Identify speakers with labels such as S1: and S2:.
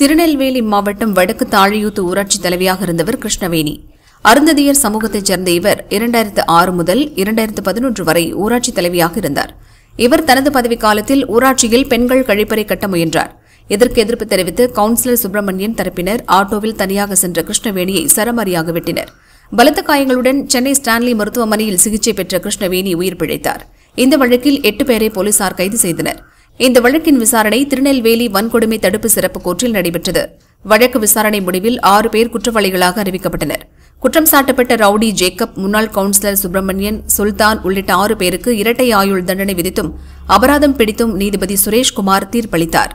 S1: திருநெல்வேலி மாவட்டம் வடக்கு தாழியூத்து ஊராட்சி தலைவியாக இருந்தவர் கிருஷ்ணவேணி. அருந்ததியர் சமூகத்தைச் சேர்ந்த இவர் இரண்டாயிரத்து ஆறு முதல் இரண்டாயிரத்து பதினொன்று வரை ஊராட்சி தலைவியாக இருந்தார். இவர் தனது பதவிக்காலத்தில் ஊராட்சியில் பெண்கள் கழிப்பறை கட்ட முயன்றார். இதற்கு எதிர்ப்பு தெரிவித்து கவுன்சிலர் சுப்பிரமணியன் தரப்பினர் ஆட்டோவில் தனியாக சென்ற கிருஷ்ணவேணியை சரமாரியாக வெட்டினர். பலத்த காயங்களுடன் சென்னை ஸ்டான்லி மருத்துவமனையில் சிகிச்சை பெற்ற கிருஷ்ணவேணி உயிர் பிழைத்தார். இந்த வழக்கில் எட்டு பேரை போலீசார் கைது செய்தனர். இந்த வழக்கின் விசாரணை திருநெல்வேலி வன்கொடுமை தடுப்பு சிறப்பு கோர்ட்டில் நடைபெற்றது. வழக்கு விசாரணை முடிவில் ஆறு பேர் குற்றவாளிகளாக அறிவிக்கப்பட்டனர். குற்றம் சாட்டப்பட்ட ரவுடி ஜேக்கப் முன்னாள் கவுன்சிலர் சுப்பிரமணியன் சுல்தான் உள்ளிட்ட ஆறு பேருக்கு இரட்டை ஆயுள் தண்டனை விதித்தும் அபராதம் பிடித்தும் நீதிபதி சுரேஷ்குமார் தீர்ப்பளித்தார்.